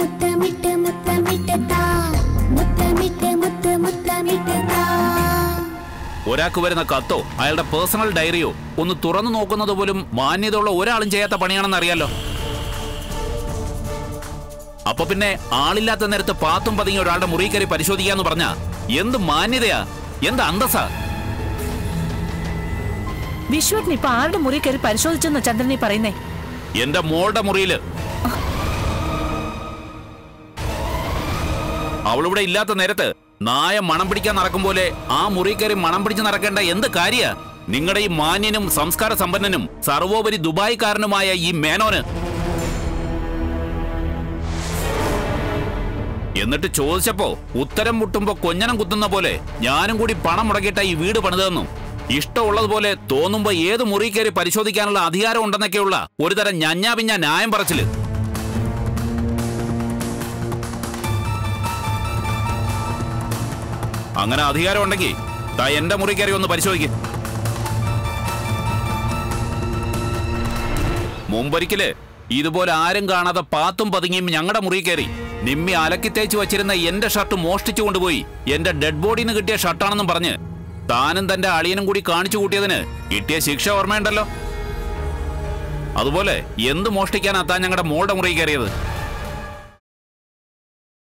മുത്തമിട്ട് മുത്തമിട്ട് താ മുത്തമിട്ട് മുത്ത് മുത്തമിട്ട് താ ഒരാൾക്ക് വരുന്ന കത്തോ അയാളുടെ പേഴ്സണൽ ഡയറിയോ ഒന്ന് തുറന്നു നോക്കുന്നത് പോലും മാന്യതയുള്ള ഒരാളും ചെയ്യാത്ത പണിയാണെന്ന് അറിയാലോ അപ്പൊ പിന്നെ ആളില്ലാത്ത നേരത്ത് പാത്തും പതുങ്ങി ഒരാളുടെ മുറി കയറി പരിശോധിക്കാന്ന് പറഞ്ഞ എന്ത് മാന്യതയാ? എന്ത് അന്തസ്സാ? വിശ്വട്ടിന് ഇപ്പൊ ആരുടെ മുറി കയറി പരിശോധിച്ചെന്ന് ചന്ദ്രനെ പറയുന്നേ? എന്റെ മോളുടെ മുറിയിൽ. അവളിവിടെ ഇല്ലാത്ത നേരത്ത് നായ മണം പിടിക്കാൻ നടക്കും പോലെ ആ മുറി കയറി മണം പിടിച്ച് നടക്കേണ്ട എന്ത് കാര്യ? നിങ്ങളുടെ ഈ മാന്യനും സംസ്കാര സമ്പന്നനും സർവോപരി ദുബായിക്കാരനുമായ ഈ മേനോന്. എന്നിട്ട് ചോദിച്ചപ്പോ ഉത്തരം മുട്ടുമ്പോ കൊഞ്ഞനം കുത്തുന്ന പോലെ ഞാനും കൂടി പണം മുടക്കിയിട്ട ഈ വീട് പണിതെന്നും ഇഷ്ടമുള്ളതുപോലെ തോന്നുമ്പോ ഏത് മുറി കയറി പരിശോധിക്കാനുള്ള അധികാരം ഉണ്ടെന്നൊക്കെയുള്ള ഒരുതരം ഞഞ്ഞാ പിഞ്ഞ ന്യായം പറച്ചിൽ. അങ്ങനെ അധികാരം ഉണ്ടെങ്കിൽ താ എന്റെ മുറി കയറി ഒന്ന് പരിശോധിക്കും. മുമ്പൊരിക്കൽ ഇതുപോലെ ആരും കാണാതെ പാത്തും പതുങ്ങിയും ഞങ്ങളുടെ മുറി കയറി. നിമ്മി അലക്കി തേച്ച് വച്ചിരുന്ന എന്റെ ഷർട്ട് മോഷ്ടിച്ചു കൊണ്ടുപോയി. എന്റെ ഡെഡ് ബോഡിന്ന് കിട്ടിയ ഷർട്ടാണെന്നും പറഞ്ഞ് താനും തന്റെ അളിയനും കൂടി കാണിച്ചു കൂട്ടിയതിന് കിട്ടിയ ശിക്ഷ ഓർമ്മയുണ്ടല്ലോ. അതുപോലെ എന്ത് മോഷ്ടിക്കാനാ താൻ ഞങ്ങളുടെ മോളുടെ മുറി കയറിയത്?